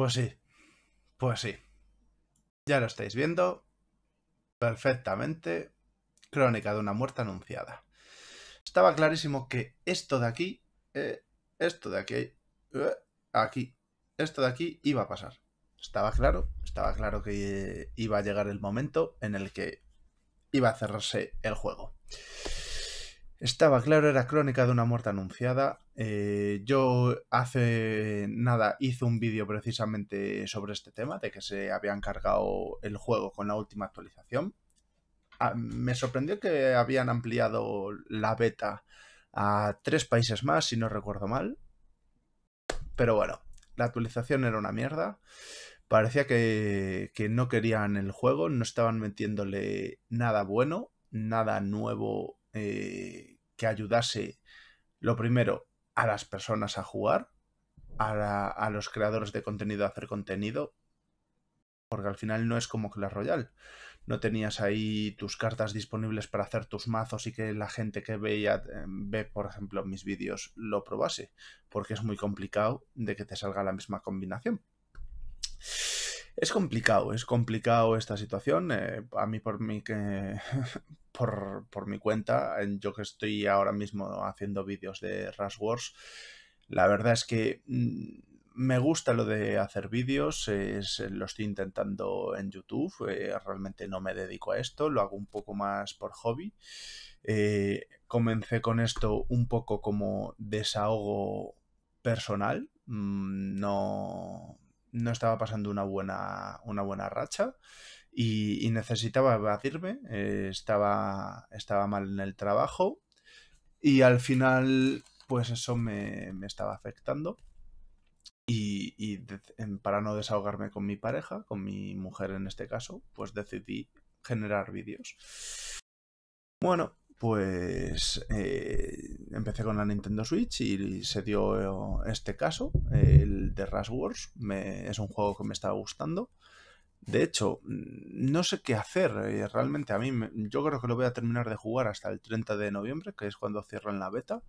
Pues sí, pues sí. Ya lo estáis viendo perfectamente. Crónica de una muerte anunciada. Estaba clarísimo que esto de aquí, eh, esto de aquí, eh, aquí, esto de aquí iba a pasar. Estaba claro, estaba claro que iba a llegar el momento en el que iba a cerrarse el juego. Estaba claro, era crónica de una muerte anunciada. Eh, yo hace nada hice un vídeo precisamente sobre este tema, de que se habían cargado el juego con la última actualización. Ah, me sorprendió que habían ampliado la beta a tres países más, si no recuerdo mal. Pero bueno, la actualización era una mierda. Parecía que, que no querían el juego, no estaban metiéndole nada bueno, nada nuevo eh, que ayudase, lo primero, a las personas a jugar, a, a, los creadores de contenido a hacer contenido, porque al final no es como Clash Royale. No tenías ahí tus cartas disponibles para hacer tus mazos y que la gente que veía, eh, ve, por ejemplo, mis vídeos lo probase, porque es muy complicado de que te salga la misma combinación. Es complicado, es complicado esta situación. Eh, a mí por mi, que, por, por, mi cuenta, yo que estoy ahora mismo haciendo vídeos de Rush Wars, la verdad es que mmm, me gusta lo de hacer vídeos, lo estoy intentando en YouTube, eh, realmente no me dedico a esto, lo hago un poco más por hobby. Eh, comencé con esto un poco como desahogo personal, mm, no, no estaba pasando una buena, una buena racha y, necesitaba evadirme, eh, estaba, estaba mal en el trabajo y al final pues eso me, me estaba afectando. Y, y para no desahogarme con mi pareja, con mi mujer en este caso, pues decidí generar vídeos. Bueno, pues eh, empecé con la Nintendo Switch y se dio este caso, el de Rush Wars. Me, es un juego que me estaba gustando. De hecho, no sé qué hacer eh, realmente. A mí, yo creo que lo voy a terminar de jugar hasta el 30 de noviembre, que es cuando cierran la beta.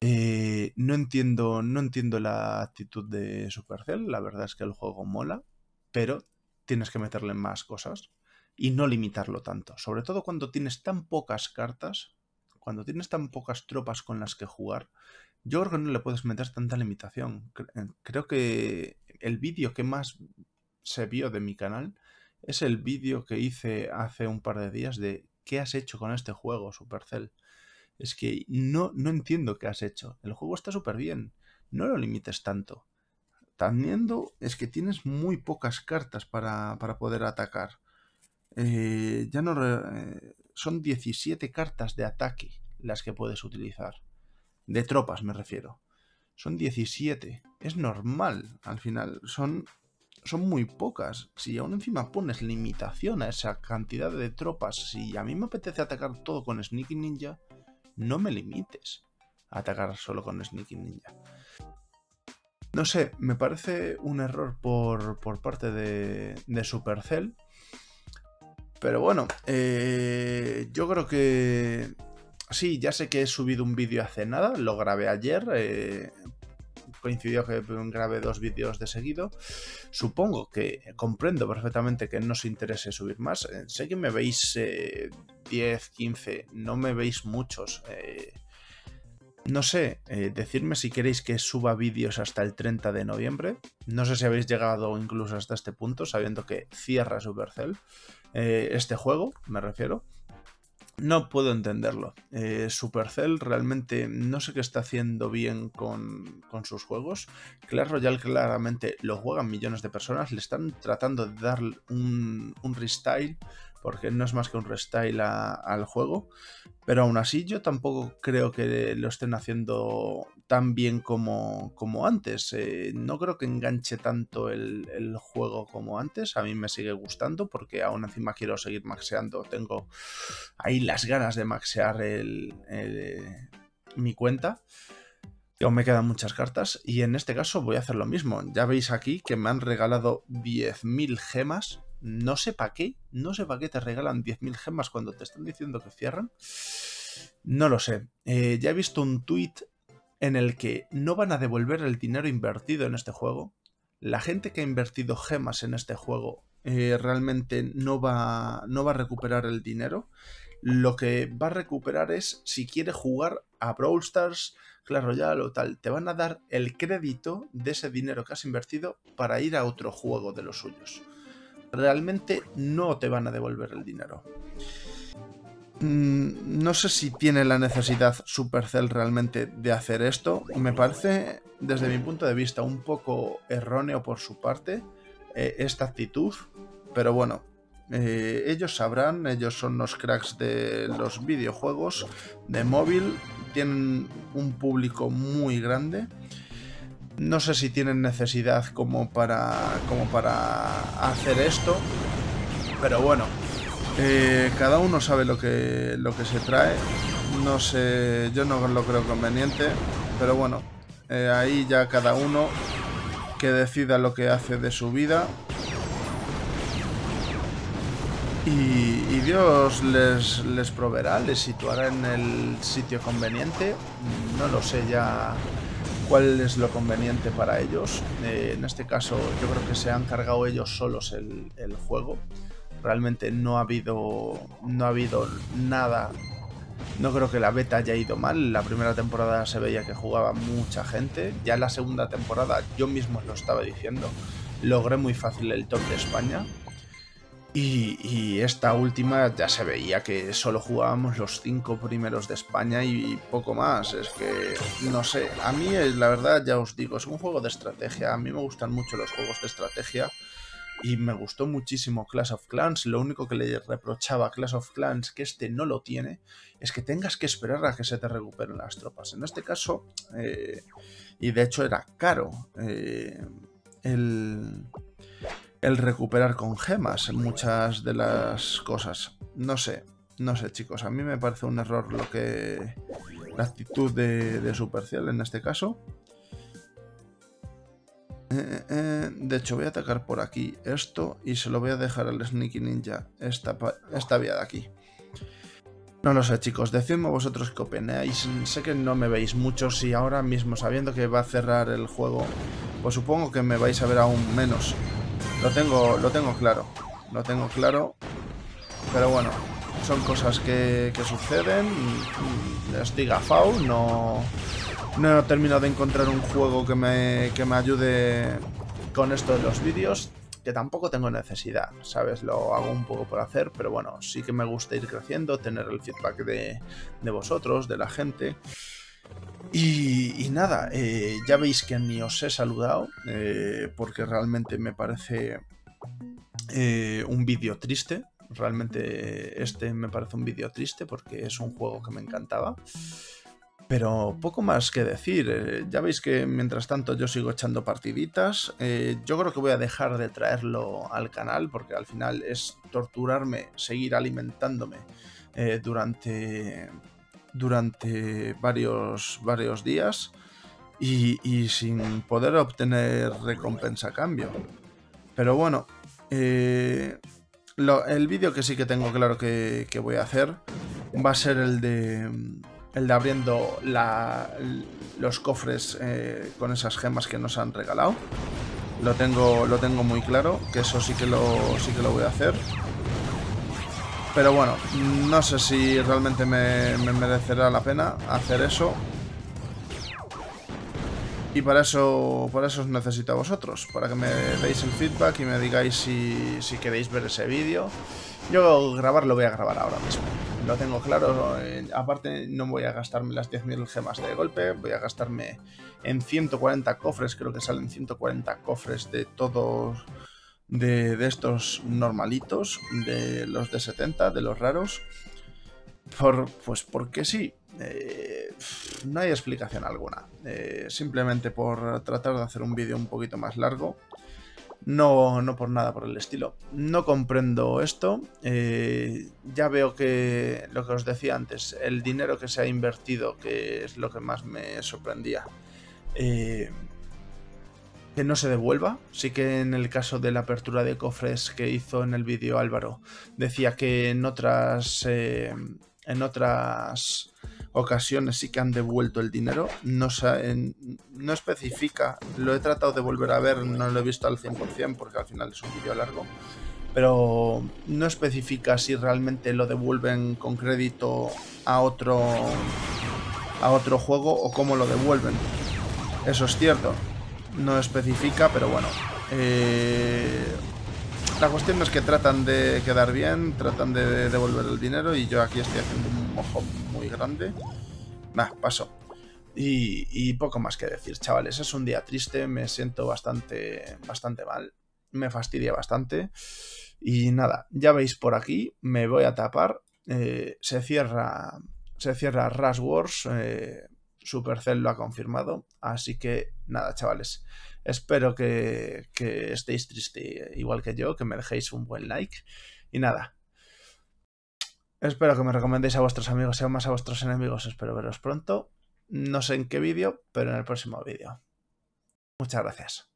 Eh, no entiendo, no entiendo la actitud de Supercell. La verdad es que el juego mola, pero tienes que meterle más cosas y no limitarlo tanto. Sobre todo cuando tienes tan pocas cartas, cuando tienes tan pocas tropas con las que jugar, yo creo que no le puedes meter tanta limitación. Creo que el vídeo que más se vio de mi canal es el vídeo que hice hace un par de días de qué has hecho con este juego, Supercell. Es que no, no entiendo qué has hecho. El juego está súper bien. No lo limites tanto. Teniendo es que tienes muy pocas cartas para, para poder atacar. Eh, ya no eh, son 17 cartas de ataque las que puedes utilizar. De tropas me refiero. Son 17. Es normal al final. Son, son muy pocas. Si aún encima pones limitación a esa cantidad de tropas, si a mí me apetece atacar todo con Sneaky Ninja, no me limites a atacar solo con Sneaky Ninja. No sé, me parece un error por, por parte de, de Supercell pero bueno, eh, yo creo que... Sí, ya sé que he subido un vídeo hace nada, lo grabé ayer, eh, coincidió que grabé dos vídeos de seguido. Supongo que comprendo perfectamente que no os interese subir más. Eh, sé que me veis eh, 10, 15, no me veis muchos. No sé, eh, decirme si queréis que suba vídeos hasta el 30 de noviembre. No sé si habéis llegado incluso hasta este punto, sabiendo que cierra Supercell eh, este juego, me refiero. No puedo entenderlo. Eh, Supercell realmente no sé qué está haciendo bien con, con, sus juegos. Clash Royale claramente lo juegan millones de personas, le están tratando de dar un, un restyle porque no es más que un restyle al juego. Pero aún así yo tampoco creo que lo estén haciendo tan bien como, como antes. Eh, no creo que enganche tanto el, el, juego como antes. A mí me sigue gustando porque aún encima quiero seguir maxeando. Tengo ahí las ganas de maxear el, el, mi cuenta. Y aún me quedan muchas cartas. Y en este caso voy a hacer lo mismo. Ya veis aquí que me han regalado 10.000 gemas no sé para qué, no sé para qué te regalan 10.000 gemas cuando te están diciendo que cierran. No lo sé. Eh, ya he visto un tweet en el que no van a devolver el dinero invertido en este juego. la gente que ha invertido gemas en este juego eh, realmente no va, no va a recuperar el dinero. Lo que va a recuperar es si quiere jugar a Brawl Stars, Clash Royale o tal. Te van a dar el crédito de ese dinero que has invertido para ir a otro juego de los suyos. Realmente no te van a devolver el dinero. Mm, no sé si tiene la necesidad Supercell realmente de hacer esto. Me parece, desde mi punto de vista, un poco erróneo por su parte eh, esta actitud. Pero bueno, eh, ellos sabrán, ellos son los cracks de los videojuegos de móvil, tienen un público muy grande. No sé si tienen necesidad como para, como para hacer esto, pero bueno, eh, cada uno sabe lo que, lo que se trae. No sé, yo no lo creo conveniente, pero bueno, eh, ahí ya cada uno que decida lo que hace de su vida. Y, Dios les, les proveerá, les situará en el sitio conveniente. No lo sé ya cuál es lo conveniente para ellos. Eh, en este caso yo creo que se han cargado ellos solos el, juego. Realmente no ha habido, no ha habido nada. No creo que la beta haya ido mal. La primera temporada se veía que jugaba mucha gente. Ya en la segunda temporada, yo mismo lo estaba diciendo, logré muy fácil el top de España. Y, esta última ya se veía que solo jugábamos los cinco primeros de España y poco más. Es que, no sé, a mí la verdad ya os digo, es un juego de estrategia. A mí me gustan mucho los juegos de estrategia y me gustó muchísimo Clash of Clans. Lo único que le reprochaba a Clash of Clans que este no lo tiene es que tengas que esperar a que se te recuperen las tropas. En este caso, eh, y de hecho era caro eh, el, el recuperar con gemas muchas de las cosas. No sé, no sé chicos, a mí me parece un error lo que... La actitud de, de Supercell en este caso. Eh, eh, eh, de hecho, voy a atacar por aquí esto y se lo voy a dejar al Sneaky Ninja, esta, esta vía de aquí. No lo sé, chicos, decidme vosotros qué opináis. Sé que no me veis mucho, si ahora mismo sabiendo que va a cerrar el juego, pues supongo que me vais a ver aún menos. Lo tengo, lo tengo claro, lo tengo claro, pero bueno, son cosas que, que suceden. Diga Faul, no no he terminado de encontrar un juego que me, que me ayude con esto de los vídeos, que tampoco tengo necesidad, ¿sabes? Lo hago un poco por hacer, pero bueno, sí que me gusta ir creciendo, tener el feedback de, vosotros, de la gente. Y, nada, eh, ya veis que ni os he saludado, eh, porque realmente me parece eh, un vídeo triste. Realmente este me parece un vídeo triste porque es un juego que me encantaba. Pero poco más que decir. Ya veis que mientras tanto yo sigo echando partiditas. Yo creo que voy a dejar de traerlo al canal porque al final es torturarme, seguir alimentándome durante, durante varios, varios días y, sin poder obtener recompensa a cambio. Pero bueno, el vídeo que sí que tengo claro que voy a hacer va a ser el de el de abriendo los cofres eh, con esas gemas que nos han regalado. Lo tengo, lo tengo muy claro, que eso sí que, lo, sí que lo voy a hacer. Pero bueno, no sé si realmente me, merecerá la pena hacer eso. Y para eso, por eso os necesito a vosotros, para que me deis el feedback y me digáis si, si queréis ver ese vídeo. Yo grabarlo voy a grabar ahora mismo lo tengo claro. Eh, aparte, no voy a gastarme las 10.000 gemas de golpe, voy a gastarme en 140 cofres, creo que salen 140 cofres de todos de, estos normalitos, de los de 70, de los raros. Por, pues porque sí, eh, no hay explicación alguna. Eh, simplemente por tratar de hacer un vídeo un poquito más largo. No, no por nada por el estilo. No comprendo esto. Eh, ya veo que lo que os decía antes, el dinero que se ha invertido, que es lo que más me sorprendía, eh, que no se devuelva. Sí que en el caso de la apertura de cofres que hizo en el vídeo Álvaro, decía que en otras, eh, en otras ocasiones sí que han devuelto el dinero. No, no especifica, lo he tratado de volver a ver, no lo he visto al 100% porque al final es un vídeo largo. Pero no especifica si realmente lo devuelven con crédito a otro, a otro juego o cómo lo devuelven. Eso es cierto. No especifica, pero bueno. Eh, la cuestión es que tratan de quedar bien, tratan de devolver el dinero y yo aquí estoy haciendo un mojo muy grande. Nah, paso. Y, poco más que decir, chavales. Es un día triste, me siento bastante, bastante mal. Me fastidia bastante. Y nada, ya veis por aquí, me voy a tapar. Eh, se cierra. Se cierra Rush Wars. Eh, Supercell lo ha confirmado. Así que nada, chavales. Espero que, estéis triste igual que yo, que me dejéis un buen like. Y nada. Espero que me recomendéis a vuestros amigos y aún más a vuestros enemigos. Espero veros pronto. No sé en qué vídeo, pero en el próximo vídeo. Muchas gracias.